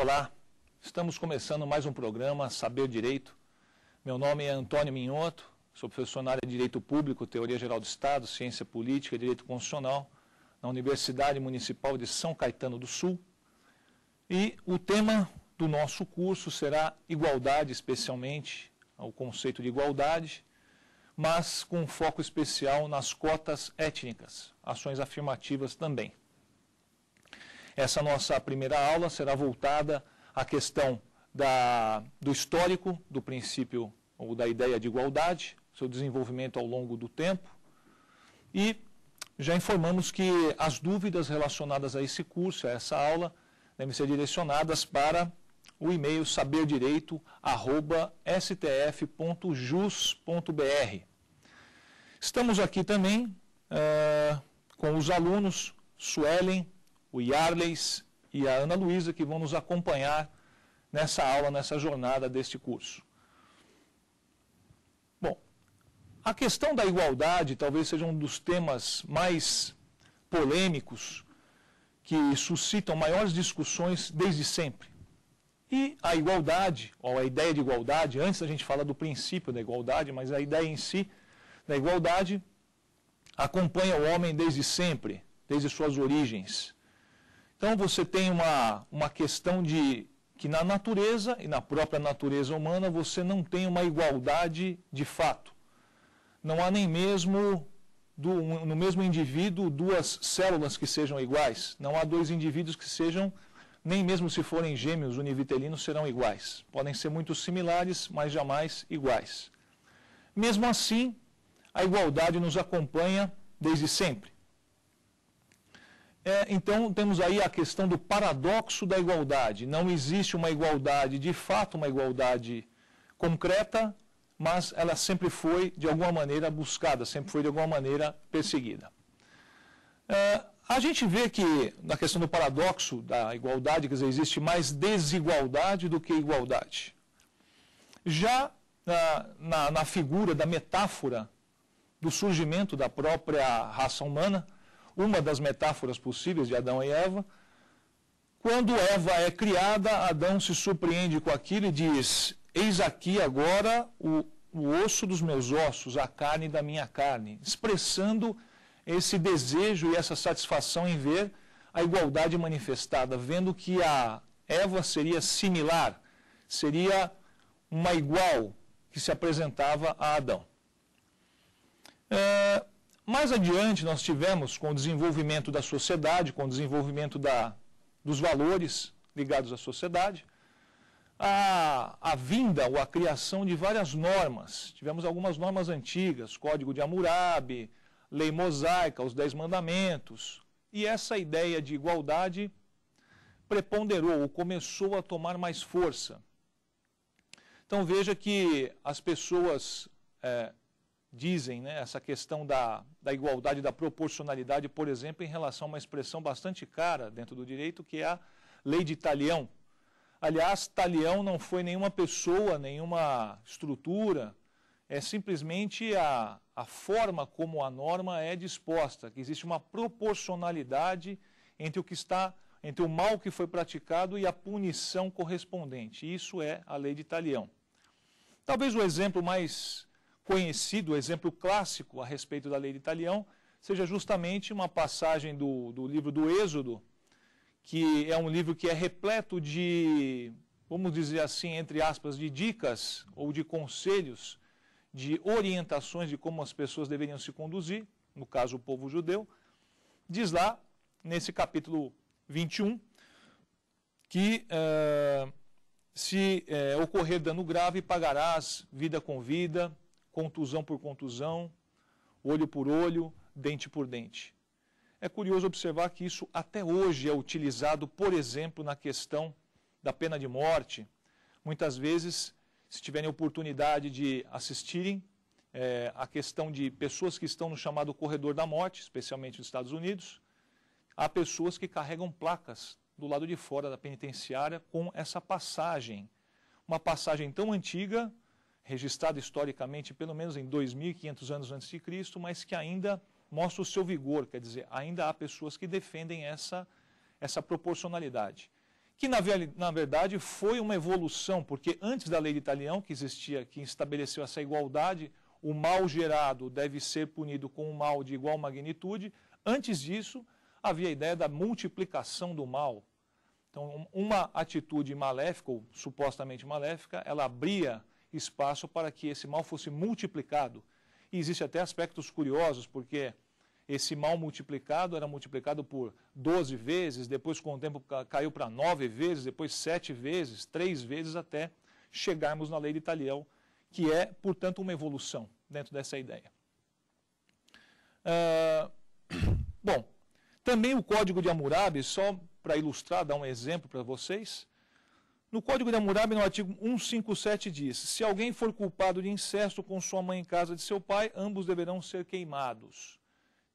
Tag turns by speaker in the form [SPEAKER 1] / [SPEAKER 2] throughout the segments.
[SPEAKER 1] Olá, estamos começando mais um programa Saber Direito. Meu nome é Antônio Minhoto, sou professor na área de Direito Público, Teoria Geral do Estado, Ciência Política e Direito Constitucional na Universidade Municipal de São Caetano do Sul. E o tema do nosso curso será igualdade, especialmente o conceito de igualdade, mas com foco especial nas cotas étnicas, ações afirmativas também. Essa nossa primeira aula será voltada à questão da, do histórico do princípio ou da ideia de igualdade, seu desenvolvimento ao longo do tempo. E já informamos que as dúvidas relacionadas a esse curso, a essa aula, devem ser direcionadas para o e-mail saberdireito.stf.jus.br. Estamos aqui também uh, com os alunos Suelen, o Yarleys e a Ana Luísa, que vão nos acompanhar nessa aula, nessa jornada deste curso. Bom, a questão da igualdade talvez seja um dos temas mais polêmicos que suscitam maiores discussões desde sempre. E a igualdade, ou a ideia de igualdade, antes a gente fala do princípio da igualdade, mas a ideia em si da igualdade acompanha o homem desde sempre, desde suas origens. Então você tem uma, uma questão de que na natureza e na própria natureza humana você não tem uma igualdade de fato. Não há nem mesmo do, no mesmo indivíduo duas células que sejam iguais. Não há dois indivíduos que sejam, nem mesmo se forem gêmeos univitelinos, serão iguais. Podem ser muito similares, mas jamais iguais. Mesmo assim, a igualdade nos acompanha desde sempre. É, então, temos aí a questão do paradoxo da igualdade. Não existe uma igualdade, de fato, uma igualdade concreta, mas ela sempre foi, de alguma maneira, buscada, sempre foi, de alguma maneira, perseguida. É, a gente vê que, na questão do paradoxo da igualdade, quer dizer, existe mais desigualdade do que igualdade. Já na, na, na figura da metáfora do surgimento da própria raça humana, uma das metáforas possíveis de Adão e Eva. Quando Eva é criada, Adão se surpreende com aquilo e diz: Eis aqui agora o, o osso dos meus ossos, a carne da minha carne, expressando esse desejo e essa satisfação em ver a igualdade manifestada, vendo que a Eva seria similar, seria uma igual que se apresentava a Adão. É, mais adiante, nós tivemos, com o desenvolvimento da sociedade, com o desenvolvimento da, dos valores ligados à sociedade, a, a vinda ou a criação de várias normas. Tivemos algumas normas antigas, Código de Hammurabi, Lei Mosaica, os Dez Mandamentos. E essa ideia de igualdade preponderou ou começou a tomar mais força. Então veja que as pessoas é, dizem né, essa questão da, da igualdade, da proporcionalidade, por exemplo, em relação a uma expressão bastante cara dentro do direito, que é a lei de Talião. Aliás, Talião não foi nenhuma pessoa, nenhuma estrutura, é simplesmente a, a forma como a norma é disposta, que existe uma proporcionalidade entre o que está, entre o mal que foi praticado e a punição correspondente. Isso é a lei de Talião. Talvez o exemplo mais conhecido, exemplo clássico a respeito da lei de Italião, seja justamente uma passagem do, do livro do Êxodo, que é um livro que é repleto de, vamos dizer assim, entre aspas, de dicas ou de conselhos, de orientações de como as pessoas deveriam se conduzir, no caso o povo judeu. Diz lá, nesse capítulo 21, que uh, se uh, ocorrer dano grave, pagarás vida com vida, contusão por contusão, olho por olho, dente por dente. É curioso observar que isso até hoje é utilizado, por exemplo, na questão da pena de morte. Muitas vezes, se tiverem oportunidade de assistirem é, a questão de pessoas que estão no chamado corredor da morte, especialmente nos Estados Unidos, há pessoas que carregam placas do lado de fora da penitenciária com essa passagem. Uma passagem tão antiga registrado historicamente pelo menos em 2.500 anos antes de Cristo, mas que ainda mostra o seu vigor, quer dizer, ainda há pessoas que defendem essa, essa proporcionalidade. que na, na, verdade foi uma evolução, porque antes da lei de Italião, que existia, que estabeleceu essa igualdade, o mal gerado deve ser punido com um mal de igual magnitude, antes disso havia a ideia da multiplicação do mal. Então, uma atitude maléfica, ou supostamente maléfica, ela abria espaço para que esse mal fosse multiplicado. E existem até aspectos curiosos, porque esse mal multiplicado era multiplicado por 12 vezes, depois com o tempo caiu para 9 vezes, depois 7 vezes, 3 vezes, até chegarmos na lei de Italião, que é, portanto, uma evolução dentro dessa ideia. Uh, bom, também o Código de Hammurabi, só para ilustrar, dar um exemplo para vocês, no Código de Hammurabi, no artigo 157, diz: Se alguém for culpado de incesto com sua mãe em casa de seu pai, ambos deverão ser queimados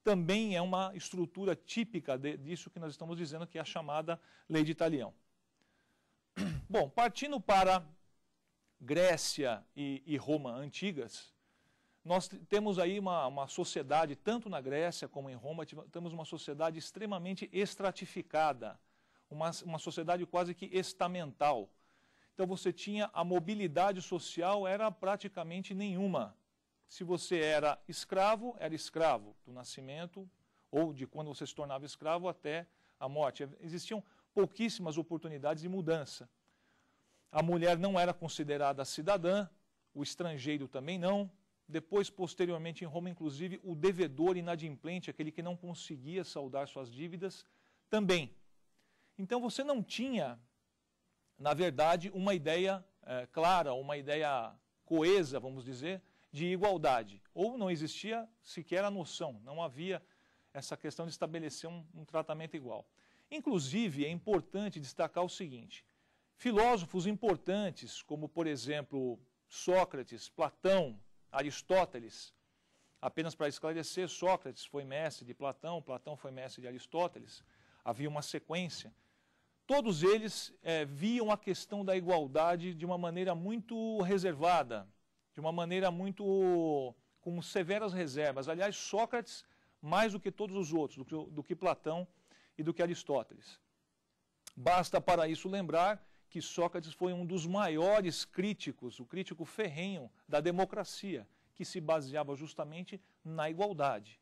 [SPEAKER 1] também é uma estrutura típica de, disso que nós estamos dizendo, que é a chamada lei de Italião. Bom, partindo para Grécia e, e Roma antigas, nós temos aí uma, uma, sociedade, tanto na Grécia como em Roma, temos uma sociedade extremamente estratificada, uma, uma sociedade quase que estamental. Então você tinha a mobilidade social era praticamente nenhuma. Se você era escravo, era escravo do nascimento ou de quando você se tornava escravo até a morte. Existiam pouquíssimas oportunidades de mudança. A mulher não era considerada cidadã, o estrangeiro também não. Depois, posteriormente, em Roma, inclusive, o devedor inadimplente, aquele que não conseguia saldar suas dívidas, também. Então você não tinha, na verdade, uma ideia é, clara, uma ideia coesa, vamos dizer, de igualdade, ou não existia sequer a noção, não havia essa questão de estabelecer um, um tratamento igual. Inclusive, é importante destacar o seguinte: filósofos importantes, como por exemplo Sócrates, Platão, Aristóteles, apenas para esclarecer, Sócrates foi mestre de Platão, Platão foi mestre de Aristóteles, havia uma sequência. Todos eles é, viam a questão da igualdade de uma maneira muito reservada, de uma maneira muito com severas reservas. Aliás, Sócrates, mais do que todos os outros, do que, do que Platão e do que Aristóteles. Basta para isso lembrar que Sócrates foi um dos maiores críticos, o crítico ferrenho da democracia, que se baseava justamente na igualdade.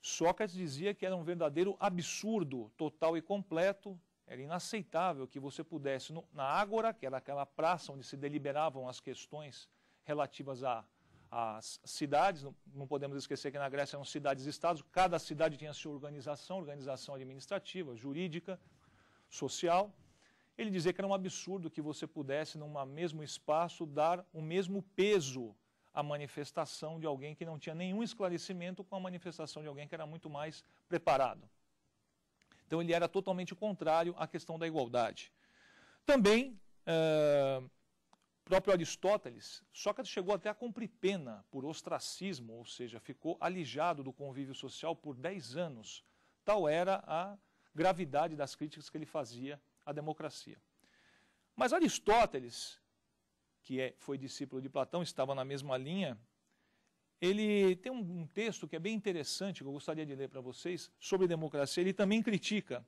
[SPEAKER 1] Sócrates dizia que era um verdadeiro absurdo, total e completo, era inaceitável que você pudesse, no, na Ágora, que era aquela praça onde se deliberavam as questões relativas às cidades. Não, não, podemos esquecer que na Grécia eram cidades-estados, cada cidade tinha sua organização, organização administrativa, jurídica, social. Ele dizia que era um absurdo que você pudesse, num mesmo espaço, dar o mesmo peso à manifestação de alguém que não tinha nenhum esclarecimento com a manifestação de alguém que era muito mais preparado. Então ele era totalmente contrário à questão da igualdade. Também, eh, próprio Aristóteles, Sócrates chegou até a cumprir pena por ostracismo, ou seja, ficou alijado do convívio social por 10 anos. Tal era a gravidade das críticas que ele fazia à democracia. Mas Aristóteles, que é, foi discípulo de Platão, estava na mesma linha, ele tem um, texto que é bem interessante, que eu gostaria de ler para vocês, sobre democracia. Ele também critica.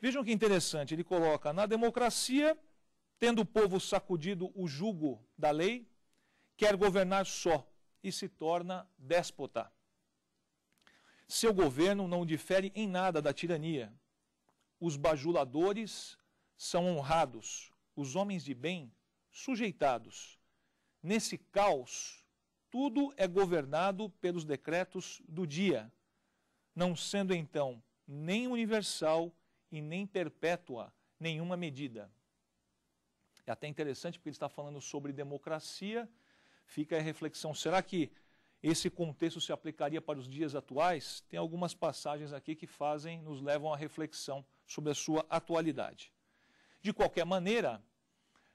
[SPEAKER 1] Vejam que interessante, ele coloca, na democracia Tendo o povo sacudido o jugo da lei, quer governar só e se torna déspota. Seu governo não difere em nada da tirania. Os bajuladores são honrados, os homens de bem sujeitados. Nesse caos, tudo é governado pelos decretos do dia, não sendo então nem universal e nem perpétua nenhuma medida. É até interessante porque ele está falando sobre democracia. Fica a reflexão: será que esse contexto se aplicaria para os dias atuais? Tem algumas passagens aqui que fazem, nos levam à reflexão sobre a sua atualidade. De qualquer maneira,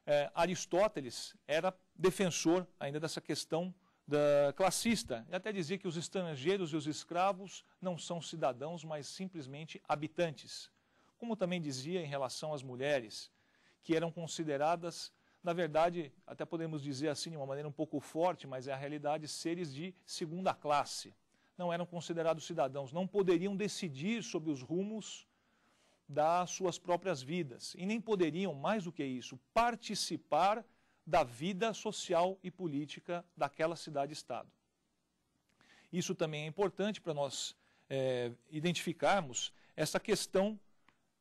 [SPEAKER 1] é, Aristóteles era defensor ainda dessa questão da classista. E até dizia que os estrangeiros e os escravos não são cidadãos, mas simplesmente habitantes. Como também dizia em relação às mulheres, que eram consideradas, na verdade, até podemos dizer assim de uma maneira um pouco forte, mas é a realidade, seres de segunda classe. Não eram considerados cidadãos, não poderiam decidir sobre os rumos das suas próprias vidas e nem poderiam, mais do que isso, participar da vida social e política daquela cidade-estado. Isso também é importante para nós é, identificarmos essa questão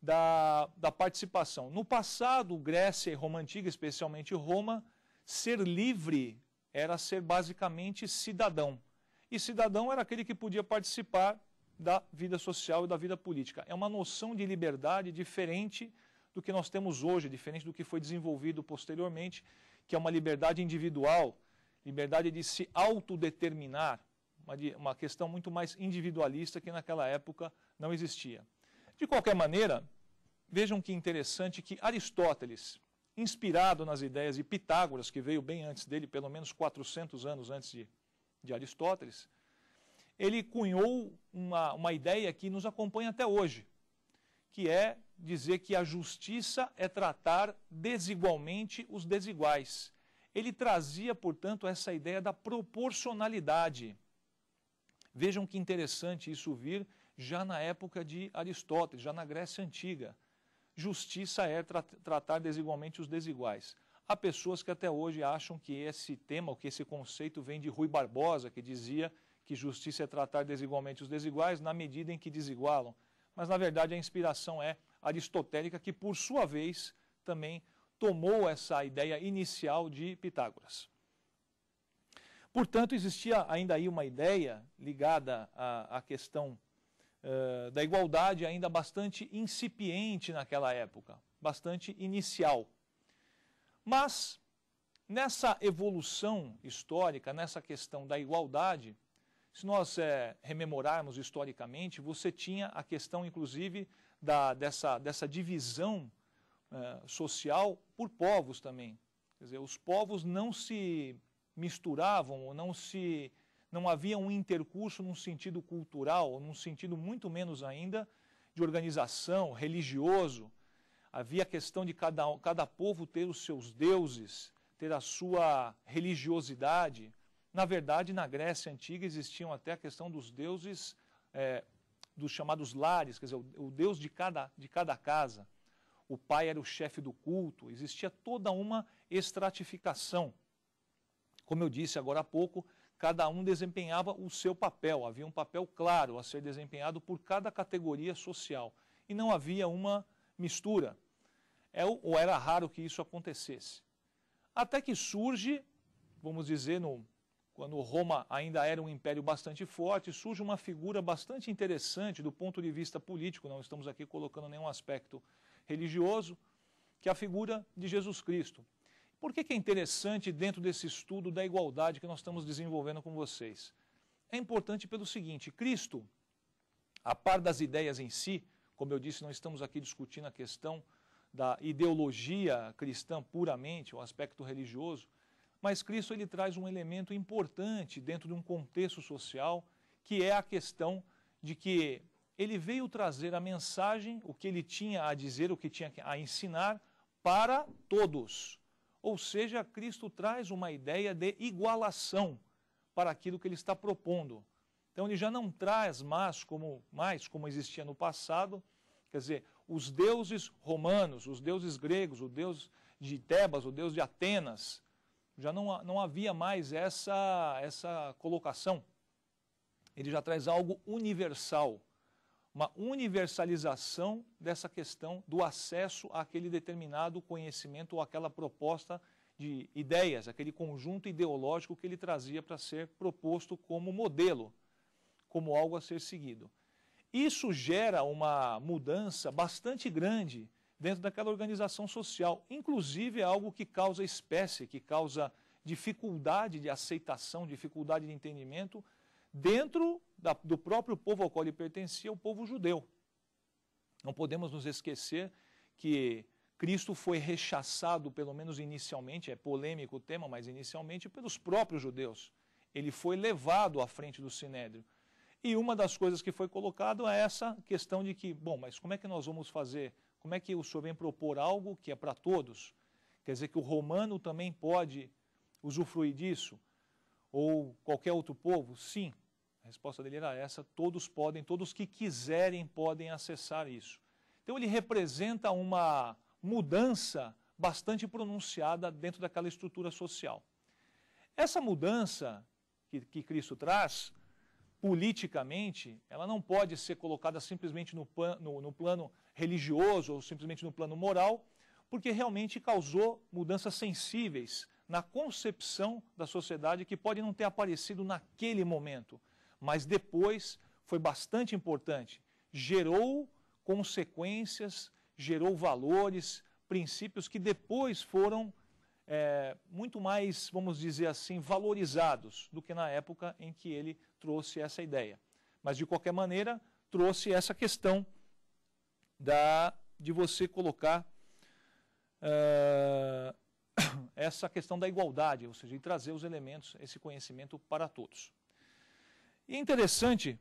[SPEAKER 1] da, da participação. No passado, Grécia e Roma Antiga, especialmente Roma, ser livre era ser basicamente cidadão. E cidadão era aquele que podia participar da vida social e da vida política. É uma noção de liberdade diferente do que nós temos hoje, diferente do que foi desenvolvido posteriormente, que é uma liberdade individual, liberdade de se autodeterminar, uma, uma questão muito mais individualista que naquela época não existia. De qualquer maneira, vejam que interessante que Aristóteles, inspirado nas ideias de Pitágoras, que veio bem antes dele, pelo menos 400 anos antes de, de Aristóteles, ele cunhou uma, uma ideia que nos acompanha até hoje, que é dizer que a justiça é tratar desigualmente os desiguais. Ele trazia, portanto, essa ideia da proporcionalidade. Vejam que interessante isso vir já na época de Aristóteles, já na Grécia Antiga. Justiça é tra tratar desigualmente os desiguais. Há pessoas que até hoje acham que esse tema, que esse conceito vem de Rui Barbosa, que dizia que justiça é tratar desigualmente os desiguais na medida em que desigualam. Mas, na verdade, a inspiração é aristotélica, que, por sua vez, também tomou essa ideia inicial de Pitágoras. Portanto, existia ainda aí uma ideia ligada à, à questão uh, da igualdade ainda bastante incipiente naquela época, bastante inicial. Mas, nessa evolução histórica, nessa questão da igualdade, se nós é, rememorarmos historicamente, você tinha a questão, inclusive, da, dessa, dessa divisão é, social por povos também. Quer dizer, os povos não se misturavam ou não se não havia um intercurso num sentido cultural, num sentido muito menos ainda de organização, religioso. Havia a questão de cada, cada povo ter os seus deuses, ter a sua religiosidade. Na verdade, na Grécia Antiga existiam até a questão dos deuses, é, dos chamados lares, quer dizer, o, deus de cada, de cada casa. O pai era o chefe do culto, existia toda uma estratificação. Como eu disse agora há pouco, cada um desempenhava o seu papel, havia um papel claro a ser desempenhado por cada categoria social. E não havia uma mistura. É, ou era raro que isso acontecesse. Até que surge, vamos dizer, no quando Roma ainda era um império bastante forte, surge uma figura bastante interessante do ponto de vista político, não estamos aqui colocando nenhum aspecto religioso, que é a figura de Jesus Cristo. Por que, que é interessante dentro desse estudo da igualdade que nós estamos desenvolvendo com vocês? É importante pelo seguinte, Cristo, a par das ideias em si, como eu disse, não estamos aqui discutindo a questão da ideologia cristã puramente, o aspecto religioso, mas Cristo ele traz um elemento importante dentro de um contexto social, que é a questão de que ele veio trazer a mensagem, o que ele tinha a dizer, o que tinha a ensinar para todos. Ou seja, Cristo traz uma ideia de igualação para aquilo que ele está propondo. Então ele já não traz mais como, mais como existia no passado, quer dizer, os deuses romanos, os deuses gregos, o deus de Tebas, o deus de Atenas, já não, não havia mais essa, essa colocação. Ele já traz algo universal, uma universalização dessa questão do acesso àquele determinado conhecimento ou àquela proposta de ideias, aquele conjunto ideológico que ele trazia para ser proposto como modelo, como algo a ser seguido. Isso gera uma mudança bastante grande dentro daquela organização social. Inclusive é algo que causa espécie, que causa dificuldade de aceitação, dificuldade de entendimento dentro da, do próprio povo ao qual ele pertencia, o povo judeu. Não podemos nos esquecer que Cristo foi rechaçado, pelo menos inicialmente, é polêmico o tema, mas inicialmente pelos próprios judeus. Ele foi levado à frente do sinédrio. E uma das coisas que foi colocado é essa questão de que, bom, mas como é que nós vamos fazer como é que o senhor vem propor algo que é para todos? Quer dizer que o romano também pode usufruir disso? Ou qualquer outro povo? Sim. A resposta dele era essa: todos podem, todos que quiserem podem acessar isso. Então ele representa uma mudança bastante pronunciada dentro daquela estrutura social. Essa mudança que, que Cristo traz, politicamente, ela não pode ser colocada simplesmente no, no, no plano religioso ou simplesmente no plano moral, porque realmente causou mudanças sensíveis na concepção da sociedade que pode não ter aparecido naquele momento, mas depois foi bastante importante. Gerou consequências, gerou valores, princípios que depois foram é, muito mais, vamos dizer assim, valorizados do que na época em que ele trouxe essa ideia. Mas, de qualquer maneira, trouxe essa questão da, de você colocar uh, essa questão da igualdade, ou seja, de trazer os elementos, esse conhecimento para todos. E é interessante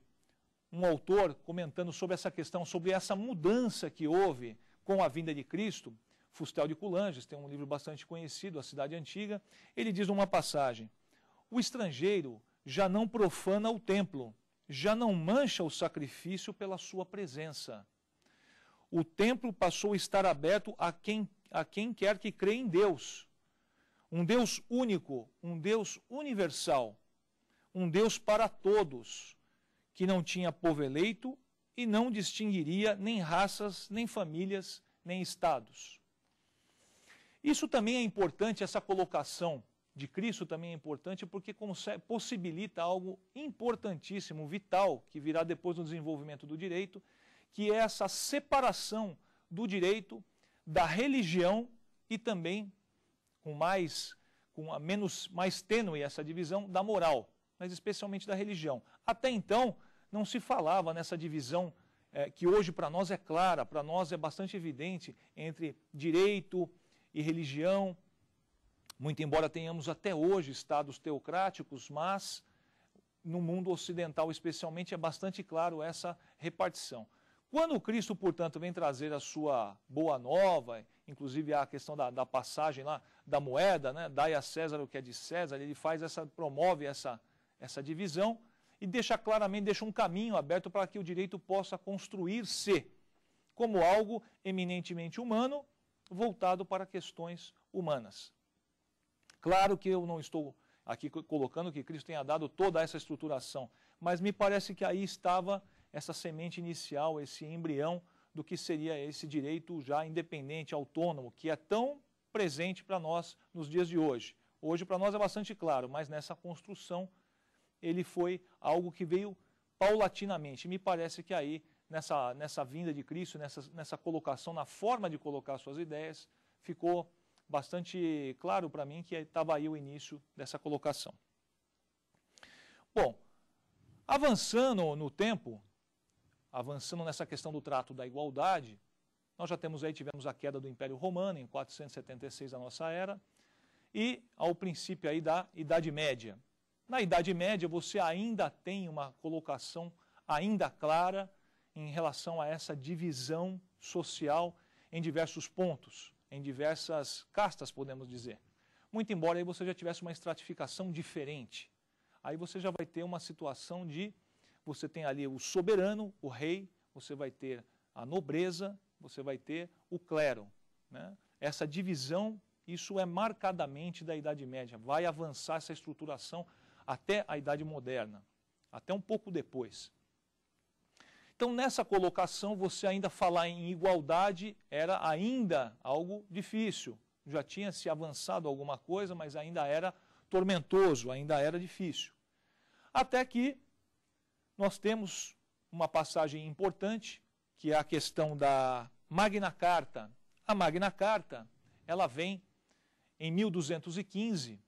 [SPEAKER 1] um autor comentando sobre essa questão, sobre essa mudança que houve com a vinda de Cristo, Fustel de Coulanges, tem um livro bastante conhecido, A Cidade Antiga, ele diz numa passagem: O estrangeiro já não profana o templo, já não mancha o sacrifício pela sua presença. O templo passou a estar aberto a quem, a quem quer que crê em Deus. Um Deus único, um Deus universal, um Deus para todos, que não tinha povo eleito e não distinguiria nem raças, nem famílias, nem estados. Isso também é importante, essa colocação de Cristo também é importante porque possibilita algo importantíssimo, vital, que virá depois do desenvolvimento do direito, que é essa separação do direito da religião e também com mais com a menos mais tênue essa divisão da moral, mas especialmente da religião. Até então não se falava nessa divisão é, que hoje para nós é clara, para nós é bastante evidente entre direito e religião, muito embora tenhamos até hoje estados teocráticos, mas no mundo ocidental especialmente é bastante claro essa repartição. Quando Cristo, portanto, vem trazer a sua boa nova, inclusive a questão da, da passagem lá da moeda, né, dai a César o que é de César, ele faz essa, promove essa, essa divisão e deixa claramente, deixa um caminho aberto para que o direito possa construir-se como algo eminentemente humano, voltado para questões humanas. Claro que eu não estou aqui colocando que Cristo tenha dado toda essa estruturação, mas me parece que aí estava essa semente inicial, esse embrião do que seria esse direito já independente, autônomo, que é tão presente para nós nos dias de hoje. Hoje para nós é bastante claro, mas nessa construção ele foi algo que veio paulatinamente. Me parece que aí, nessa, nessa vinda de Cristo, nessa, nessa colocação, na forma de colocar suas ideias, ficou bastante claro para mim que estava aí o início dessa colocação. Bom, avançando no tempo, avançando nessa questão do trato da igualdade, nós já temos aí, tivemos a queda do Império Romano em 476 da nossa era, e ao princípio aí da Idade Média. Na Idade Média, você ainda tem uma colocação ainda clara em relação a essa divisão social em diversos pontos em diversas castas, podemos dizer. Muito embora aí você já tivesse uma estratificação diferente. Aí você já vai ter uma situação de você tem ali o soberano, o rei, você vai ter a nobreza, você vai ter o clero. Né? Essa divisão, isso é marcadamente da Idade Média. Vai avançar essa estruturação até a Idade Moderna, até um pouco depois. Então, nessa colocação, você ainda falar em igualdade era ainda algo difícil. Já tinha se avançado alguma coisa, mas ainda era tormentoso, ainda era difícil. Até que nós temos uma passagem importante, que é a questão da Magna Carta. A Magna Carta, ela vem em 1215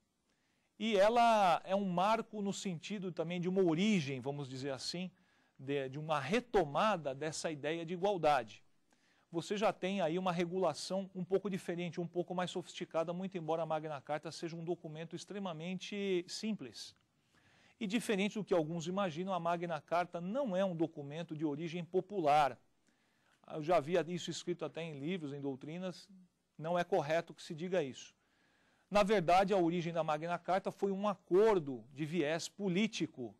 [SPEAKER 1] e ela é um marco no sentido também de uma origem, vamos dizer assim, de, de uma retomada dessa ideia de igualdade. Você já tem aí uma regulação um pouco diferente, um pouco mais sofisticada, muito embora a Magna Carta seja um documento extremamente simples. E diferente do que alguns imaginam, a Magna Carta não é um documento de origem popular. Eu já havia isso escrito até em livros, em doutrinas, não é correto que se diga isso. Na verdade, a origem da Magna Carta foi um acordo de viés político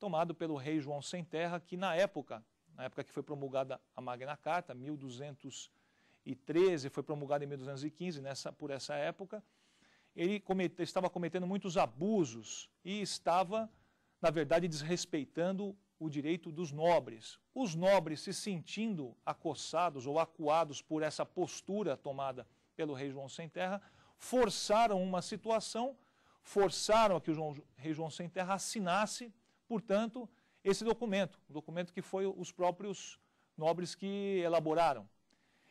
[SPEAKER 1] tomado pelo rei João Sem Terra, que na época, na época que foi promulgada a Magna Carta, 1213, foi promulgada em 1215, nessa, por essa época, ele comete, estava cometendo muitos abusos e estava, na verdade, desrespeitando o direito dos nobres. Os nobres se sentindo acossados ou acuados por essa postura tomada pelo rei João Sem Terra, forçaram uma situação, forçaram a que o João, rei João Sem Terra assinasse, portanto, esse documento, um documento que foi os próprios nobres que elaboraram.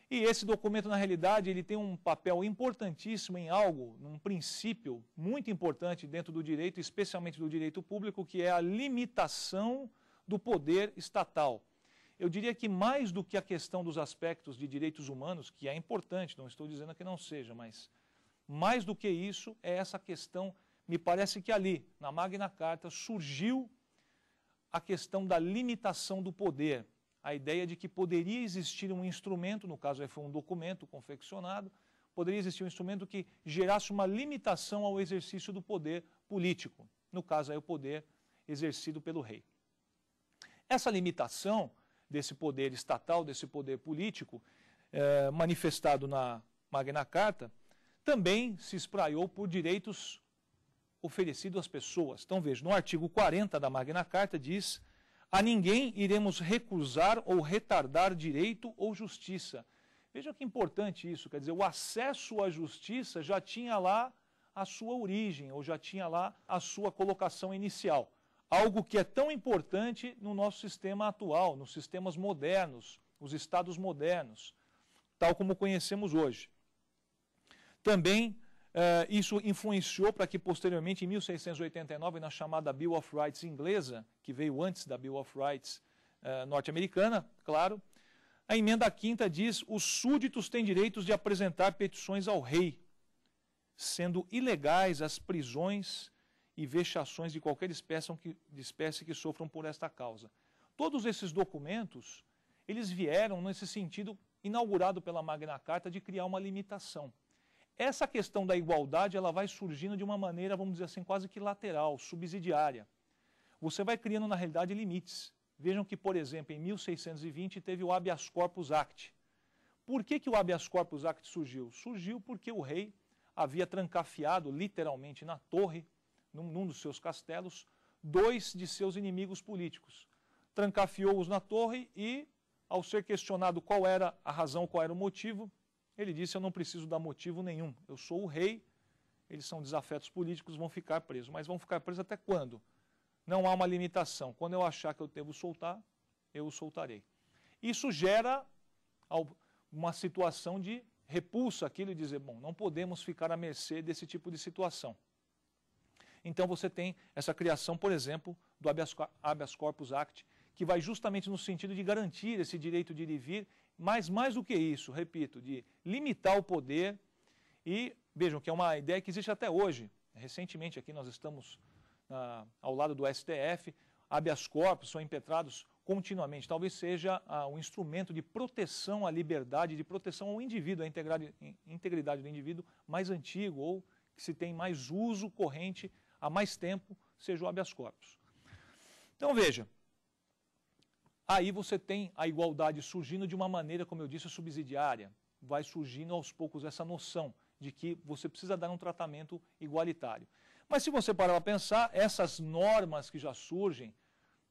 [SPEAKER 1] E esse documento, na realidade, ele tem um papel importantíssimo em algo, num princípio muito importante dentro do direito, especialmente do direito público, que é a limitação do poder estatal. Eu diria que mais do que a questão dos aspectos de direitos humanos, que é importante, não estou dizendo que não seja, mas mais do que isso é essa questão, me parece que ali, na Magna Carta, surgiu a questão da limitação do poder a ideia de que poderia existir um instrumento, no caso foi um documento confeccionado, poderia existir um instrumento que gerasse uma limitação ao exercício do poder político, no caso aí o poder exercido pelo rei. Essa limitação desse poder estatal, desse poder político, é, manifestado na Magna Carta, também se espraiou por direitos oferecidos às pessoas. Então veja, no artigo 40 da Magna Carta diz a ninguém iremos recusar ou retardar direito ou justiça. Veja que importante isso, quer dizer, o acesso à justiça já tinha lá a sua origem, ou já tinha lá a sua colocação inicial. Algo que é tão importante no nosso sistema atual, nos sistemas modernos, os estados modernos, tal como conhecemos hoje. Também isso influenciou para que posteriormente, em 1689, na chamada Bill of Rights inglesa, que veio antes da Bill of Rights uh, norte-americana, claro, a emenda quinta diz: os súditos têm direitos de apresentar petições ao rei, sendo ilegais as prisões e vexações de qualquer espécie que, de espécie que sofram por esta causa. Todos esses documentos, eles vieram nesse sentido inaugurado pela Magna Carta de criar uma limitação. Essa questão da igualdade ela vai surgindo de uma maneira, vamos dizer assim, quase que lateral, subsidiária. Você vai criando, na realidade, limites. Vejam que, por exemplo, em 1620 teve o Habeas Corpus Act. Por que, que o Habeas Corpus Act surgiu? Surgiu porque o rei havia trancafiado, literalmente, na torre, num, num dos seus castelos, dois de seus inimigos políticos. Trancafiou-os na torre e, ao ser questionado qual era a razão, qual era o motivo, ele disse: Eu não preciso dar motivo nenhum. Eu sou o rei, eles são desafetos políticos, vão ficar presos. Mas vão ficar presos até quando? Não há uma limitação. Quando eu achar que eu devo soltar, eu o soltarei. Isso gera uma situação de repulsa aquilo e dizer: bom, não podemos ficar à mercê desse tipo de situação. Então você tem essa criação, por exemplo, do Habeas Corpus Act, que vai justamente no sentido de garantir esse direito de ir e vir mas mais do que isso, repito, de limitar o poder e vejam que é uma ideia que existe até hoje. Recentemente aqui nós estamos ah, ao lado do STF, habeas corpus são impetrados continuamente. Talvez seja ah, um instrumento de proteção à liberdade, de proteção ao indivíduo, à integridade, do indivíduo mais antigo ou que se tem mais uso corrente há mais tempo, seja o habeas corpus. Então veja, Aí você tem a igualdade surgindo de uma maneira, como eu disse, subsidiária. Vai surgindo aos poucos essa noção de que você precisa dar um tratamento igualitário. Mas se você parar para pensar, essas normas que já surgem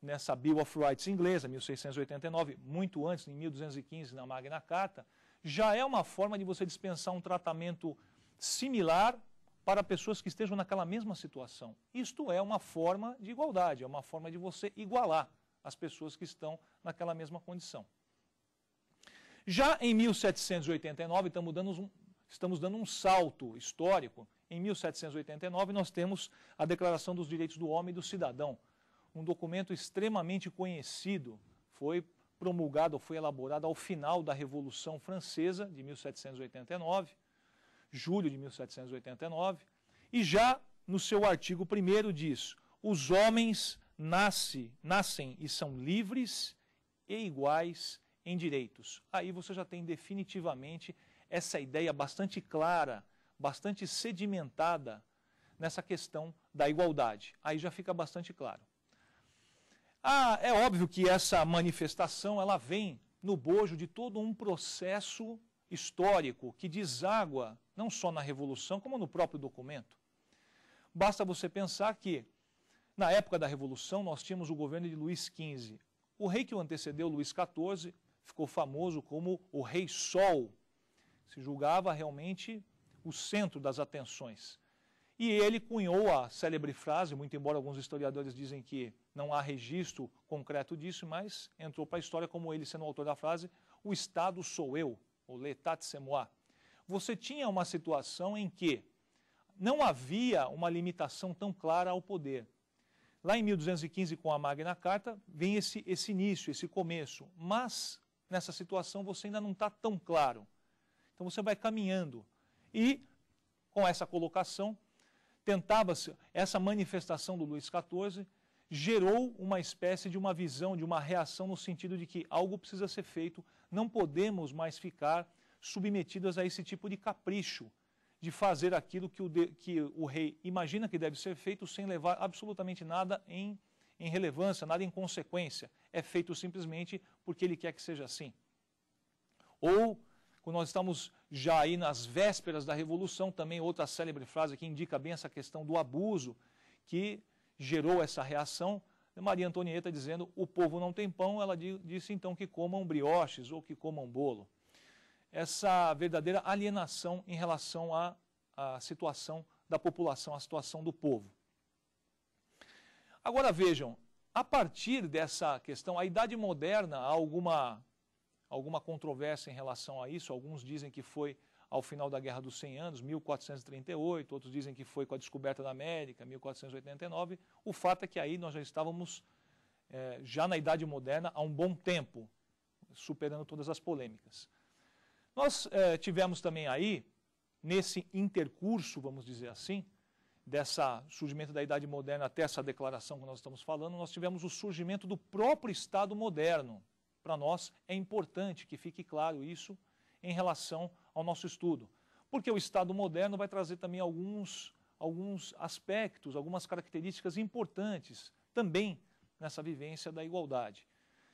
[SPEAKER 1] nessa Bill of Rights inglesa, 1689, muito antes, em 1215, na Magna Carta, já é uma forma de você dispensar um tratamento similar para pessoas que estejam naquela mesma situação. Isto é uma forma de igualdade, é uma forma de você igualar as pessoas que estão naquela mesma condição. Já em 1789, estamos dando um, estamos dando um salto histórico. Em 1789, nós temos a Declaração dos Direitos do Homem e do Cidadão, um documento extremamente conhecido, foi promulgado, foi elaborado ao final da Revolução Francesa de 1789, julho de 1789, e já no seu artigo 1 diz: os homens nasce, nascem e são livres e iguais em direitos. Aí você já tem definitivamente essa ideia bastante clara, bastante sedimentada nessa questão da igualdade. Aí já fica bastante claro. Ah, é óbvio que essa manifestação ela vem no bojo de todo um processo histórico que deságua não só na Revolução, como no próprio documento. Basta você pensar que, na época da Revolução, nós tínhamos o governo de Luís XV. O rei que o antecedeu, Luís XIV, ficou famoso como o Rei Sol. Se julgava realmente o centro das atenções. E ele cunhou a célebre frase, muito embora alguns historiadores dizem que não há registro concreto disso, mas entrou para a história como ele sendo o autor da frase, o Estado sou eu, ou l'état c'est moi. Você tinha uma situação em que não havia uma limitação tão clara ao poder. Lá em 1215, com a Magna Carta, vem esse, esse início, esse começo, mas nessa situação você ainda não está tão claro. Então você vai caminhando. E, com essa colocação, tentava-se, essa manifestação do Luís XIV gerou uma espécie de uma visão, de uma reação no sentido de que algo precisa ser feito, não podemos mais ficar submetidas a esse tipo de capricho, de fazer aquilo que o, de, que o rei imagina que deve ser feito sem levar absolutamente nada em, em relevância, nada em consequência. É feito simplesmente porque ele quer que seja assim. Ou quando nós estamos já aí nas vésperas da Revolução, também outra célebre frase que indica bem essa questão do abuso que gerou essa reação, Maria Antonieta dizendo, o povo não tem pão, ela disse então que comam brioches ou que comam bolo. Essa verdadeira alienação em relação à, à situação da população, à situação do povo. Agora vejam, a partir dessa questão, a Idade Moderna, há alguma alguma controvérsia em relação a isso. Alguns dizem que foi ao final da Guerra dos 100 Anos, 1438, outros dizem que foi com a descoberta da América, 1489. O fato é que aí nós já estávamos é, já na Idade Moderna há um bom tempo, superando todas as polêmicas. Nós é, tivemos também aí, nesse intercurso, vamos dizer assim, dessa surgimento da Idade Moderna até essa declaração que nós estamos falando, nós tivemos o surgimento do próprio Estado moderno, para nós é importante que fique claro isso em relação ao nosso estudo. Porque o Estado moderno vai trazer também alguns, alguns aspectos, algumas características importantes também nessa vivência da igualdade.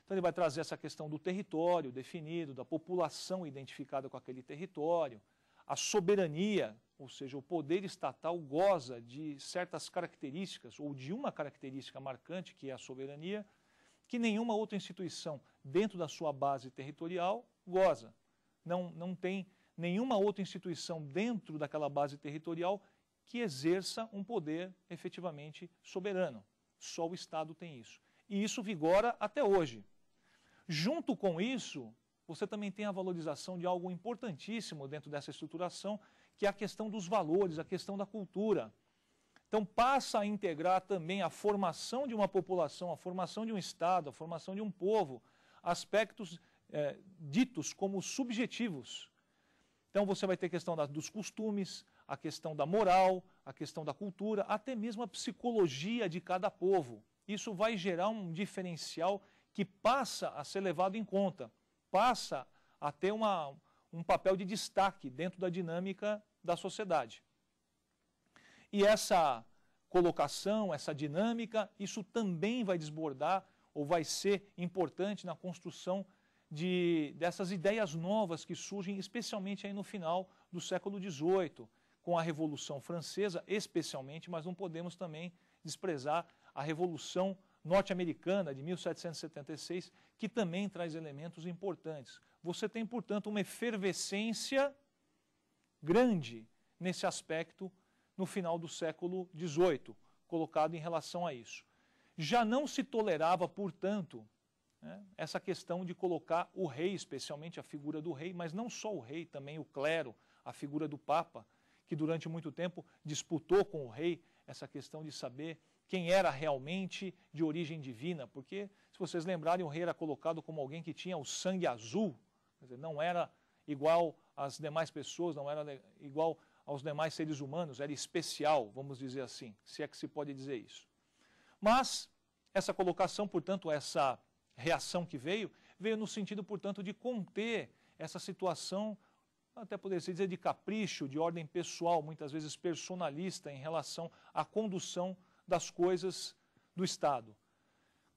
[SPEAKER 1] Então ele vai trazer essa questão do território definido, da população identificada com aquele território, a soberania, ou seja, o poder estatal goza de certas características, ou de uma característica marcante, que é a soberania, que nenhuma outra instituição dentro da sua base territorial goza. Não, não tem nenhuma outra instituição dentro daquela base territorial que exerça um poder efetivamente soberano. Só o Estado tem isso. E isso vigora até hoje. Junto com isso, você também tem a valorização de algo importantíssimo dentro dessa estruturação, que é a questão dos valores, a questão da cultura. Então passa a integrar também a formação de uma população, a formação de um Estado, a formação de um povo, aspectos é, ditos como subjetivos. Então você vai ter questão da, dos costumes, a questão da moral, a questão da cultura, até mesmo a psicologia de cada povo. Isso vai gerar um diferencial que passa a ser levado em conta, passa a ter uma, um papel de destaque dentro da dinâmica da sociedade. E essa colocação, essa dinâmica, isso também vai desbordar ou vai ser importante na construção de, dessas ideias novas que surgem especialmente aí no final do século XVIII, com a Revolução Francesa especialmente, mas não podemos também desprezar a Revolução Norte-Americana de 1776, que também traz elementos importantes. Você tem, portanto, uma efervescência grande nesse aspecto no final do século XVIII, colocado em relação a isso. Já não se tolerava, portanto, né, essa questão de colocar o rei, especialmente a figura do rei, mas não só o rei, também o clero, a figura do Papa, que durante muito tempo disputou com o rei essa questão de saber quem era realmente de origem divina, porque, se vocês lembrarem, o rei era colocado como alguém que tinha o sangue azul, dizer, não era igual às demais pessoas, não era igual aos demais seres humanos, era especial, vamos dizer assim, se é que se pode dizer isso. Mas essa colocação, portanto, essa reação que veio, veio no sentido, portanto, de conter essa situação, até poderia dizer de capricho, de ordem pessoal, muitas vezes personalista, em relação à condução das coisas do Estado.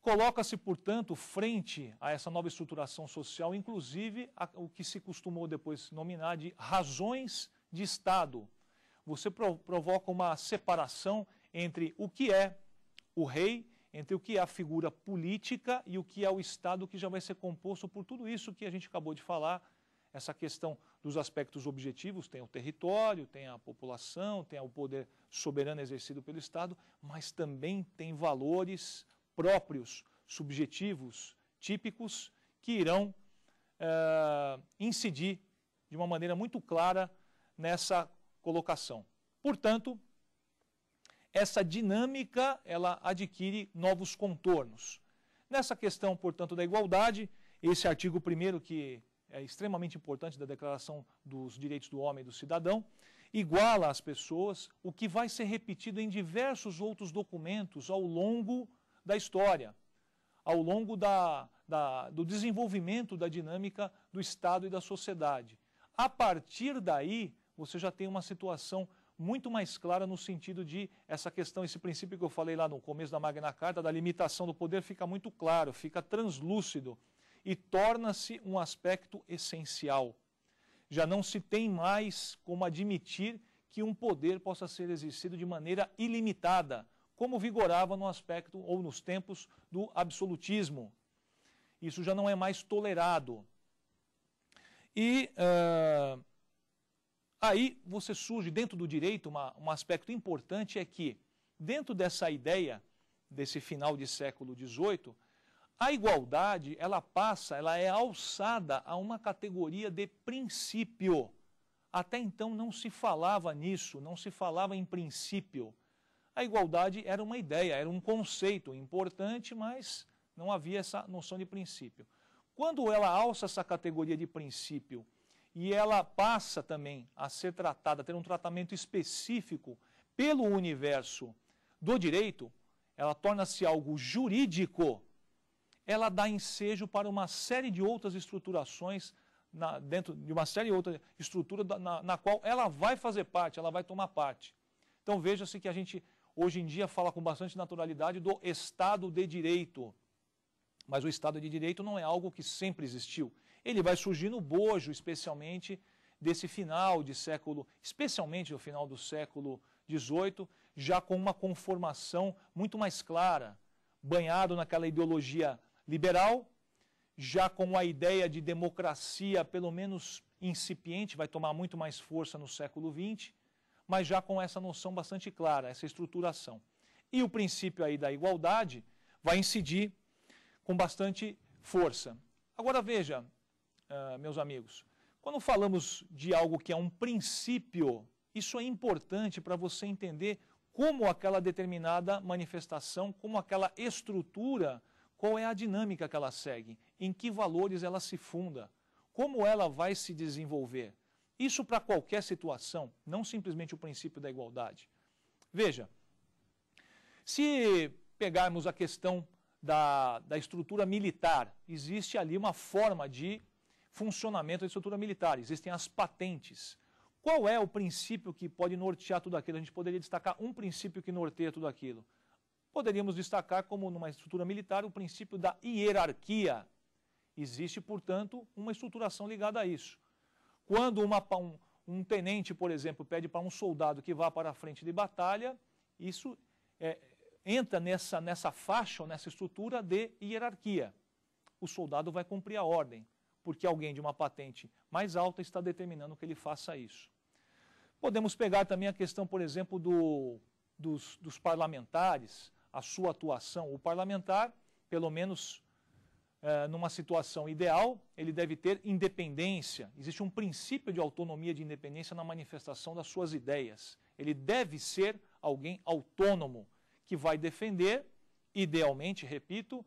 [SPEAKER 1] Coloca-se, portanto, frente a essa nova estruturação social, inclusive a, o que se costumou depois nominar de razões de Estado. Você pro, provoca uma separação entre o que é o rei, entre o que é a figura política e o que é o Estado, que já vai ser composto por tudo isso que a gente acabou de falar, essa questão dos aspectos objetivos, tem o território, tem a população, tem o poder soberano exercido pelo Estado, mas também tem valores próprios, subjetivos, típicos, que irão é, incidir de uma maneira muito clara nessa colocação. Portanto, essa dinâmica ela adquire novos contornos. Nessa questão, portanto, da igualdade, esse artigo 1 que é extremamente importante da Declaração dos Direitos do Homem e do Cidadão, iguala às pessoas, o que vai ser repetido em diversos outros documentos ao longo da história, ao longo da, da, do desenvolvimento da dinâmica do Estado e da sociedade. A partir daí, você já tem uma situação muito mais clara no sentido de essa questão, esse princípio que eu falei lá no começo da Magna Carta, da limitação do poder, fica muito claro, fica translúcido e torna-se um aspecto essencial. Já não se tem mais como admitir que um poder possa ser exercido de maneira ilimitada, como vigorava no aspecto ou nos tempos do absolutismo. Isso já não é mais tolerado. E uh, aí você surge dentro do direito, uma, um aspecto importante é que, dentro dessa ideia, desse final de século XVIII, a igualdade, ela passa, ela é alçada a uma categoria de princípio. Até então não se falava nisso, não se falava em princípio a igualdade era uma ideia, era um conceito importante, mas não havia essa noção de princípio. Quando ela alça essa categoria de princípio e ela passa também a ser tratada, a ter um tratamento específico pelo universo do direito, ela torna-se algo jurídico, ela dá ensejo para uma série de outras estruturações, na, dentro de uma série de outras estruturas na, na qual ela vai fazer parte, ela vai tomar parte. Então veja-se que a gente hoje em dia fala com bastante naturalidade do Estado de Direito. Mas o Estado de Direito não é algo que sempre existiu. Ele vai surgir no bojo, especialmente desse final de século, especialmente no final do século XVIII, já com uma conformação muito mais clara, banhado naquela ideologia liberal, já com a ideia de democracia, pelo menos incipiente, vai tomar muito mais força no século XX, mas já com essa noção bastante clara, essa estruturação. E o princípio aí da igualdade vai incidir com bastante força. Agora veja, uh, meus amigos, quando falamos de algo que é um princípio, isso é importante para você entender como aquela determinada manifestação, como aquela estrutura, qual é a dinâmica que ela segue, em que valores ela se funda, como ela vai se desenvolver. Isso para qualquer situação, não simplesmente o princípio da igualdade. Veja, se pegarmos a questão da, da estrutura militar, existe ali uma forma de funcionamento da estrutura militar, existem as patentes. Qual é o princípio que pode nortear tudo aquilo? A gente poderia destacar um princípio que norteia tudo aquilo. Poderíamos destacar, como numa estrutura militar, o princípio da hierarquia. Existe, portanto, uma estruturação ligada a isso. Quando uma, um, um tenente, por exemplo, pede para um soldado que vá para a frente de batalha, isso é, entra nessa, nessa faixa ou nessa estrutura de hierarquia. O soldado vai cumprir a ordem, porque alguém de uma patente mais alta está determinando que ele faça isso. Podemos pegar também a questão, por exemplo, do, dos, dos parlamentares, a sua atuação. O parlamentar, pelo menos eh, numa situação ideal, ele deve ter independência. Existe um princípio de autonomia de independência na manifestação das suas ideias. Ele deve ser alguém autônomo, que vai defender, idealmente, repito,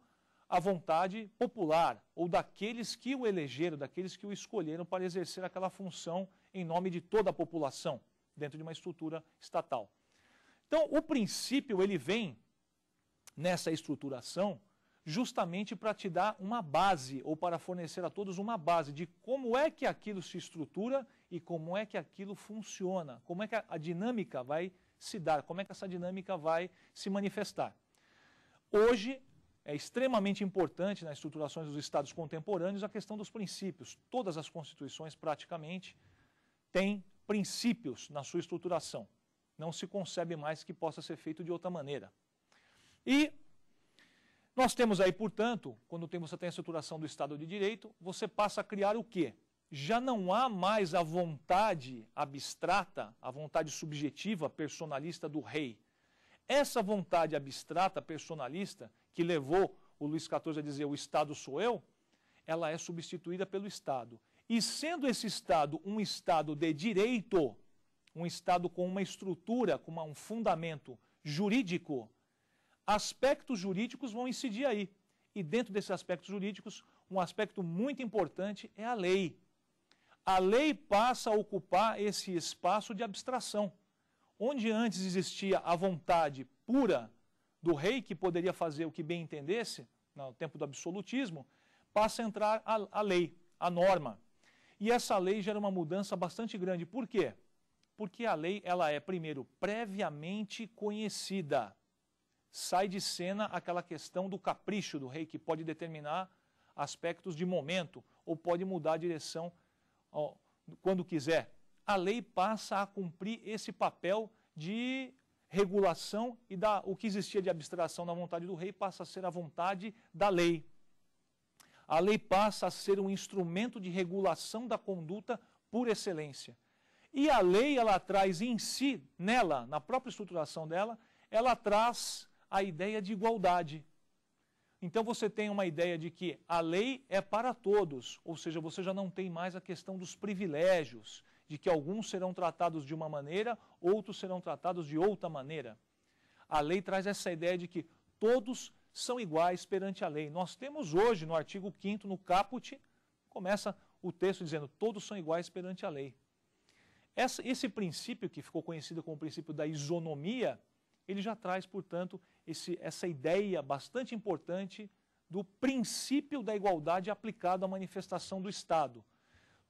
[SPEAKER 1] a vontade popular ou daqueles que o elegeram, daqueles que o escolheram para exercer aquela função em nome de toda a população, dentro de uma estrutura estatal. Então, o princípio ele vem nessa estruturação justamente para te dar uma base, ou para fornecer a todos uma base de como é que aquilo se estrutura e como é que aquilo funciona, como é que a, dinâmica vai se dar, como é que essa dinâmica vai se manifestar. Hoje, é extremamente importante nas estruturações dos estados contemporâneos a questão dos princípios. Todas as constituições, praticamente, têm princípios na sua estruturação. Não se concebe mais que possa ser feito de outra maneira. E nós temos aí, portanto, quando você tem a estruturação do Estado de Direito, você passa a criar o quê? Já não há mais a vontade abstrata, a vontade subjetiva, personalista do rei. Essa vontade abstrata, personalista, que levou o Luís XIV a dizer o Estado sou eu, ela é substituída pelo Estado. E sendo esse Estado um Estado de direito, um Estado com uma estrutura, com um fundamento jurídico, aspectos jurídicos vão incidir aí. E dentro desses aspectos jurídicos, um aspecto muito importante é a lei. A lei passa a ocupar esse espaço de abstração. Onde antes existia a vontade pura do rei, que poderia fazer o que bem entendesse, no tempo do absolutismo, passa a entrar a, a lei, a norma. E essa lei gera uma mudança bastante grande. Por quê? Porque a lei ela é, primeiro, previamente conhecida sai de cena aquela questão do capricho do rei, que pode determinar aspectos de momento ou pode mudar a direção ó, quando quiser. A lei passa a cumprir esse papel de regulação e da, o que existia de abstração na vontade do rei passa a ser a vontade da lei. A lei passa a ser um instrumento de regulação da conduta por excelência. E a lei, ela traz em si, nela, na própria estruturação dela, ela traz a ideia de igualdade. Então você tem uma ideia de que a lei é para todos, ou seja, você já não tem mais a questão dos privilégios, de que alguns serão tratados de uma maneira, outros serão tratados de outra maneira. A lei traz essa ideia de que todos são iguais perante a lei. Nós temos hoje, no artigo 5 no caput, começa o texto dizendo: todos são iguais perante a lei. Esse princípio, que ficou conhecido como o princípio da isonomia, ele já traz, portanto, esse, essa ideia bastante importante do princípio da igualdade aplicado à manifestação do Estado.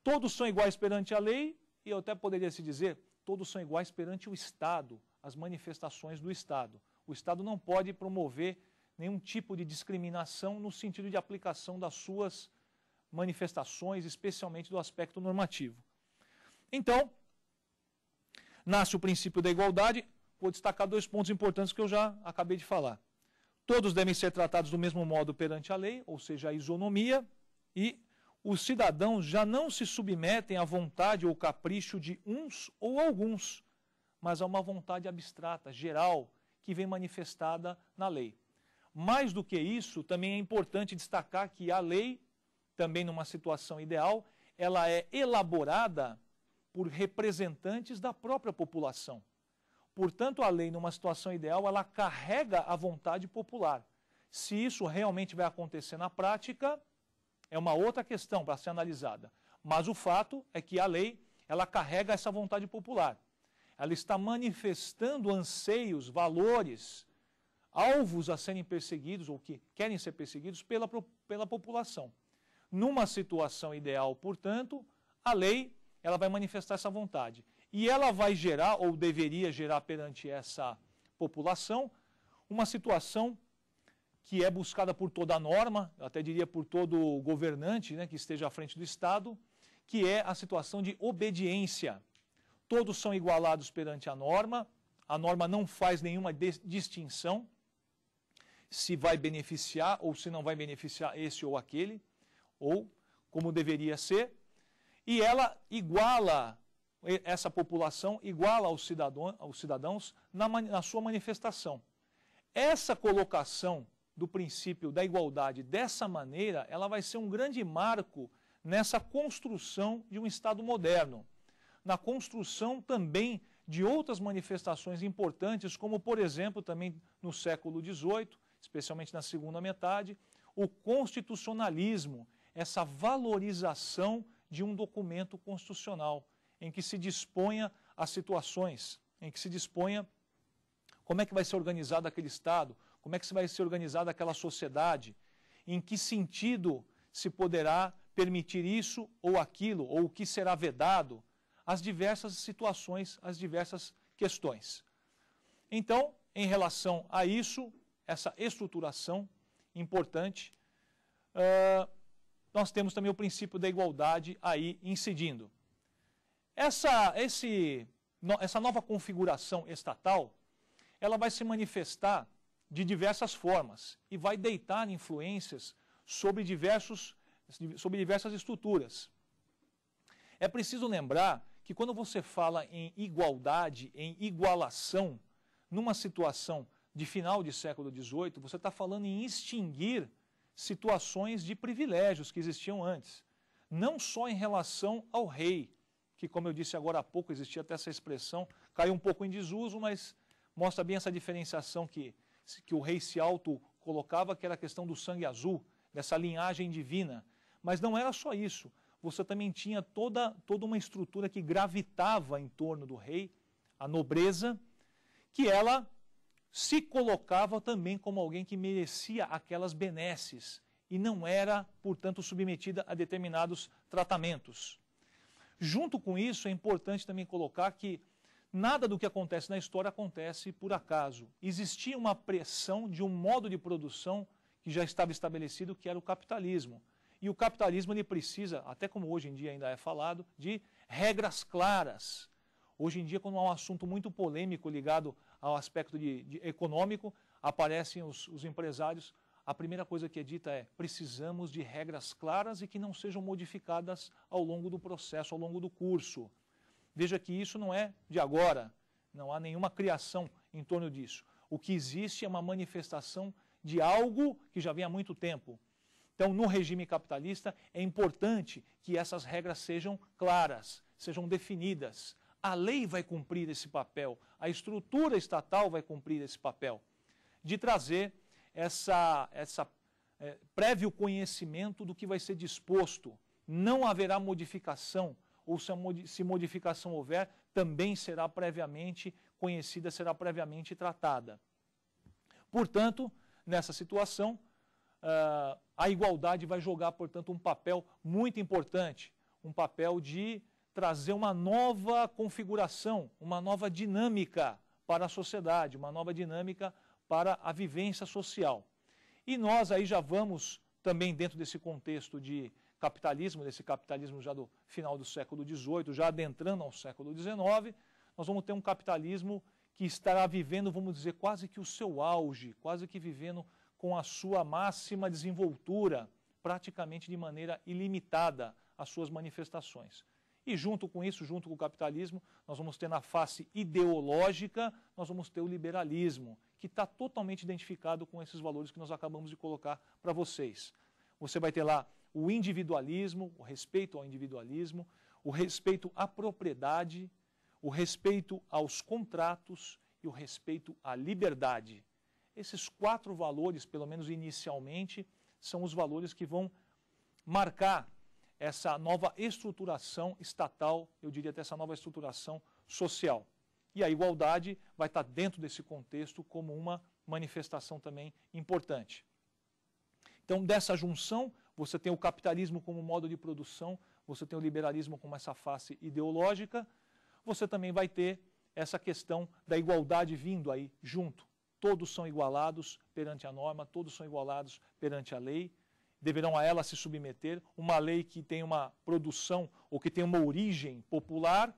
[SPEAKER 1] Todos são iguais perante a lei, e eu até poderia se dizer, todos são iguais perante o Estado, as manifestações do Estado. O Estado não pode promover nenhum tipo de discriminação no sentido de aplicação das suas manifestações, especialmente do aspecto normativo. Então, nasce o princípio da igualdade, vou destacar dois pontos importantes que eu já acabei de falar. Todos devem ser tratados do mesmo modo perante a lei, ou seja, a isonomia, e os cidadãos já não se submetem à vontade ou capricho de uns ou alguns, mas a uma vontade abstrata, geral, que vem manifestada na lei. Mais do que isso, também é importante destacar que a lei, também numa situação ideal, ela é elaborada por representantes da própria população. Portanto, a lei, numa situação ideal, ela carrega a vontade popular. Se isso realmente vai acontecer na prática, é uma outra questão para ser analisada. Mas o fato é que a lei, ela carrega essa vontade popular. Ela está manifestando anseios, valores, alvos a serem perseguidos ou que querem ser perseguidos pela, pela população. Numa situação ideal, portanto, a lei ela vai manifestar essa vontade. E ela vai gerar, ou deveria gerar perante essa população, uma situação que é buscada por toda a norma, eu até diria por todo governante né, que esteja à frente do Estado, que é a situação de obediência. Todos são igualados perante a norma, a norma não faz nenhuma distinção se vai beneficiar ou se não vai beneficiar esse ou aquele, ou como deveria ser, e ela iguala essa população iguala aos, cidadão, aos cidadãos na, na sua manifestação. Essa colocação do princípio da igualdade dessa maneira, ela vai ser um grande marco nessa construção de um Estado moderno, na construção também de outras manifestações importantes, como, por exemplo, também no século XVIII, especialmente na segunda metade, o constitucionalismo, essa valorização de um documento constitucional em que se disponha as situações, em que se disponha como é que vai ser organizado aquele Estado, como é que vai ser organizada aquela sociedade, em que sentido se poderá permitir isso ou aquilo, ou o que será vedado, as diversas situações, as diversas questões. Então, em relação a isso, essa estruturação importante. Uh, nós temos também o princípio da igualdade aí incidindo. Essa, esse, essa nova configuração estatal, ela vai se manifestar de diversas formas e vai deitar influências sobre, diversos, sobre diversas estruturas. É preciso lembrar que quando você fala em igualdade, em igualação, numa situação de final de século XVIII, você está falando em extinguir situações de privilégios que existiam antes. Não só em relação ao rei, que, como eu disse agora há pouco, existia até essa expressão, caiu um pouco em desuso, mas mostra bem essa diferenciação que, que o rei se auto colocava, que era a questão do sangue azul, dessa linhagem divina. Mas não era só isso. Você também tinha toda, toda uma estrutura que gravitava em torno do rei, a nobreza, que ela se colocava também como alguém que merecia aquelas benesses e não era, portanto, submetida a determinados tratamentos. Junto com isso, é importante também colocar que nada do que acontece na história acontece por acaso. Existia uma pressão de um modo de produção que já estava estabelecido, que era o capitalismo. E o capitalismo ele precisa, até como hoje em dia ainda é falado, de regras claras. Hoje em dia, quando há um assunto muito polêmico ligado ao aspecto de, de econômico, aparecem os, os empresários, a primeira coisa que é dita é: precisamos de regras claras e que não sejam modificadas ao longo do processo, ao longo do curso. Veja que isso não é de agora, não há nenhuma criação em torno disso. O que existe é uma manifestação de algo que já vem há muito tempo. Então, no regime capitalista, é importante que essas regras sejam claras, sejam definidas, a lei vai cumprir esse papel, a estrutura estatal vai cumprir esse papel, de trazer essa, essa é, prévio conhecimento do que vai ser disposto. Não haverá modificação, ou se, se modificação houver, também será previamente conhecida, será previamente tratada. Portanto, nessa situação, uh, a igualdade vai jogar, portanto, um papel muito importante, um papel de trazer uma nova configuração, uma nova dinâmica para a sociedade, uma nova dinâmica para a vivência social. E nós aí já vamos também dentro desse contexto de capitalismo, desse capitalismo já do final do século XVIII, já adentrando ao século XIX, nós vamos ter um capitalismo que estará vivendo, vamos dizer, quase que o seu auge, quase que vivendo com a sua máxima desenvoltura, praticamente de maneira ilimitada as suas manifestações. E junto com isso, junto com o capitalismo, nós vamos ter na face ideológica, nós vamos ter o liberalismo, que está totalmente identificado com esses valores que nós acabamos de colocar para vocês. Você vai ter lá o individualismo, o respeito ao individualismo, o respeito à propriedade, o respeito aos contratos e o respeito à liberdade. Esses quatro valores, pelo menos inicialmente, são os valores que vão marcar essa nova estruturação estatal, eu diria até essa nova estruturação social. E a igualdade vai estar dentro desse contexto como uma manifestação também importante. Então, dessa junção, você tem o capitalismo como modo de produção, você tem o liberalismo como essa face ideológica, você também vai ter essa questão da igualdade vindo aí junto. Todos são igualados perante a norma, todos são igualados perante a lei, deverão a ela se submeter, uma lei que tem uma produção ou que tem uma origem popular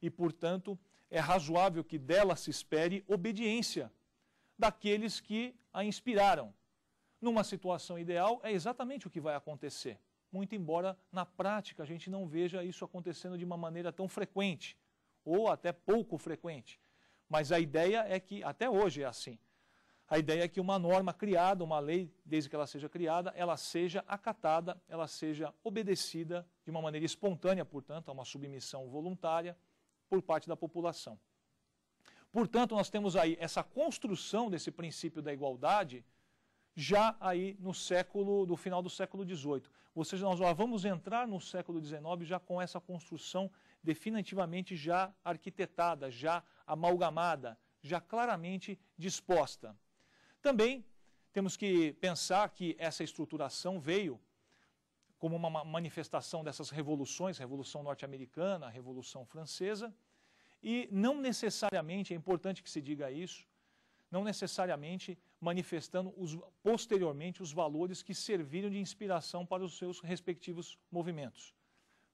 [SPEAKER 1] e, portanto, é razoável que dela se espere obediência daqueles que a inspiraram. Numa situação ideal, é exatamente o que vai acontecer, muito embora na prática a gente não veja isso acontecendo de uma maneira tão frequente, ou até pouco frequente. Mas a ideia é que até hoje é assim. A ideia é que uma norma criada, uma lei, desde que ela seja criada, ela seja acatada, ela seja obedecida de uma maneira espontânea, portanto, a uma submissão voluntária por parte da população. Portanto, nós temos aí essa construção desse princípio da igualdade já aí no século, no final do século XVIII. Ou seja, nós vamos entrar no século XIX já com essa construção definitivamente já arquitetada, já amalgamada, já claramente disposta. Também temos que pensar que essa estruturação veio como uma manifestação dessas revoluções, Revolução Norte-Americana, Revolução Francesa, e não necessariamente, é importante que se diga isso, não necessariamente manifestando os, posteriormente os valores que serviram de inspiração para os seus respectivos movimentos.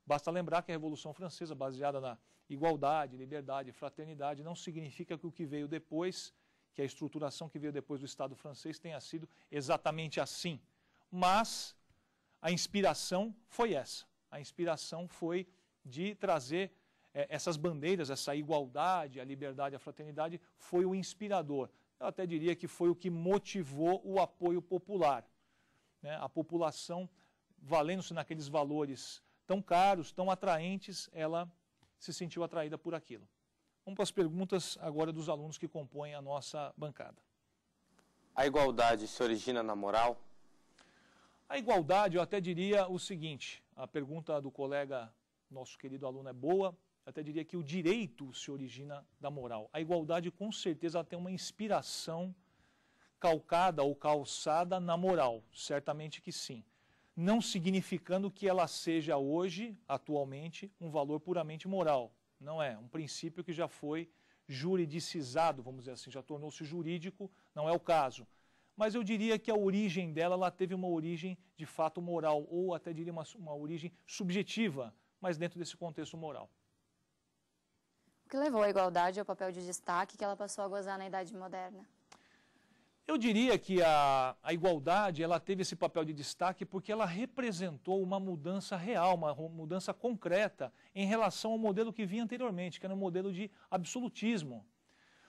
[SPEAKER 1] Basta lembrar que a Revolução Francesa, baseada na igualdade, liberdade, fraternidade, não significa que o que veio depois, que a estruturação que veio depois do Estado francês tenha sido exatamente assim. Mas a inspiração foi essa. A inspiração foi de trazer é, essas bandeiras, essa igualdade, a liberdade, a fraternidade, foi o inspirador. Eu até diria que foi o que motivou o apoio popular. Né? A população, valendo-se naqueles valores tão caros, tão atraentes, ela se sentiu atraída por aquilo. Vamos para as perguntas agora dos alunos que compõem a nossa bancada.
[SPEAKER 2] A igualdade se origina na moral?
[SPEAKER 1] A igualdade, eu até diria o seguinte: a pergunta do colega, nosso querido aluno, é boa. Eu até diria que o direito se origina da moral. A igualdade, com certeza, tem uma inspiração calcada ou calçada na moral. Certamente que sim. Não significando que ela seja hoje, atualmente, um valor puramente moral. Não é. Um princípio que já foi juridicizado, vamos dizer assim, já tornou-se jurídico, não é o caso mas eu diria que a origem dela ela teve uma origem de fato moral, ou até diria uma, uma origem subjetiva, mas dentro desse contexto moral.
[SPEAKER 3] O que levou a igualdade ao papel de destaque que ela passou a gozar na Idade Moderna?
[SPEAKER 1] Eu diria que a, a igualdade ela teve esse papel de destaque porque ela representou uma mudança real, uma mudança concreta em relação ao modelo que vinha anteriormente, que era um modelo de absolutismo.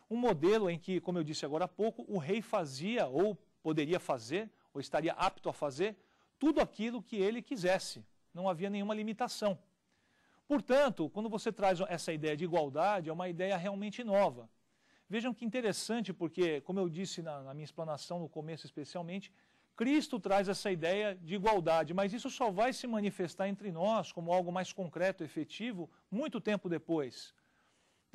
[SPEAKER 1] Um modelo em que, como eu disse agora há pouco, o rei fazia ou poderia fazer, ou estaria apto a fazer, tudo aquilo que ele quisesse. Não havia nenhuma limitação. Portanto, quando você traz essa ideia de igualdade, é uma ideia realmente nova. Vejam que interessante, porque, como eu disse na, na minha explanação no começo especialmente, Cristo traz essa ideia de igualdade, mas isso só vai se manifestar entre nós como algo mais concreto, efetivo, muito tempo depois.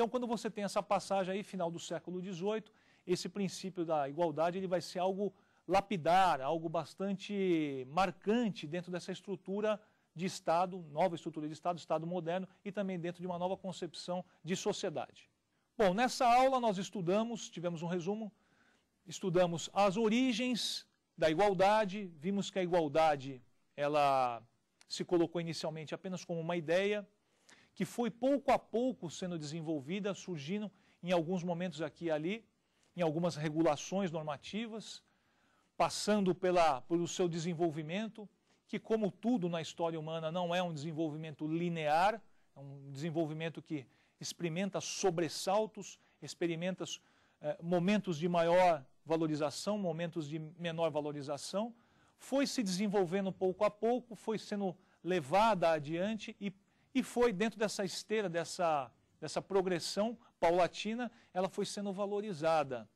[SPEAKER 1] Então, quando você tem essa passagem aí, final do século XVIII, esse princípio da igualdade ele vai ser algo lapidar, algo bastante marcante dentro dessa estrutura de Estado, nova estrutura de Estado, Estado moderno, e também dentro de uma nova concepção de sociedade. Bom, nessa aula nós estudamos, tivemos um resumo, estudamos as origens da igualdade, vimos que a igualdade ela se colocou inicialmente apenas como uma ideia, que foi pouco a pouco sendo desenvolvida, surgindo em alguns momentos aqui e ali, em algumas regulações normativas, passando pela, pelo seu desenvolvimento, que, como tudo na história humana, não é um desenvolvimento linear, é um desenvolvimento que experimenta sobressaltos, experimenta eh, momentos de maior valorização, momentos de menor valorização, foi se desenvolvendo pouco a pouco, foi sendo levada adiante e e foi dentro dessa esteira, dessa, dessa progressão paulatina, ela foi sendo valorizada.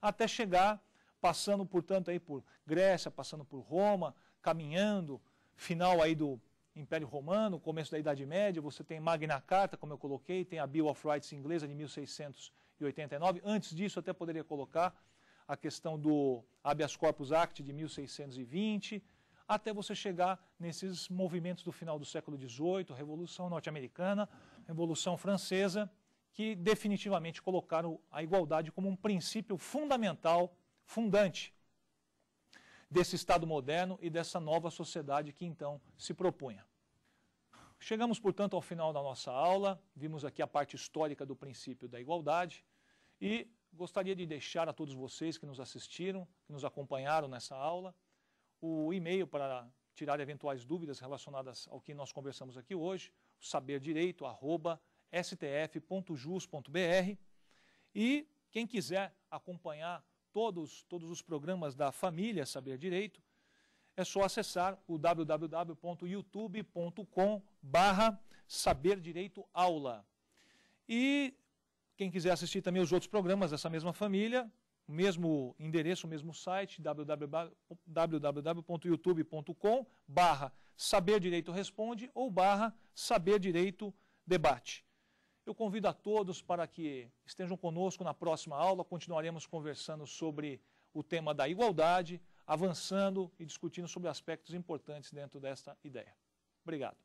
[SPEAKER 1] Até chegar, passando, portanto, aí por Grécia, passando por Roma, caminhando, final aí do Império Romano, começo da Idade Média, você tem Magna Carta, como eu coloquei, tem a Bill of Rights inglesa de 1689. Antes disso, até poderia colocar a questão do Habeas Corpus Act de 1620, até você chegar nesses movimentos do final do século XVIII, Revolução Norte-Americana, Revolução Francesa, que definitivamente colocaram a igualdade como um princípio fundamental, fundante desse Estado moderno e dessa nova sociedade que então se propunha. Chegamos, portanto, ao final da nossa aula, vimos aqui a parte histórica do princípio da igualdade e gostaria de deixar a todos vocês que nos assistiram, que nos acompanharam nessa aula, o e-mail para tirar eventuais dúvidas relacionadas ao que nós conversamos aqui hoje, saberdireito@stf.jus.br. E quem quiser acompanhar todos, todos os programas da família Saber Direito, é só acessar o www.youtube.com barra Saber Direito Aula. E quem quiser assistir também os outros programas dessa mesma família, o mesmo endereço, o mesmo site, www.youtube.com barra Saber Direito Responde ou barra Saber Direito Debate. Eu convido a todos para que estejam conosco na próxima aula, continuaremos conversando sobre o tema da igualdade, avançando e discutindo sobre aspectos importantes dentro desta ideia. Obrigado.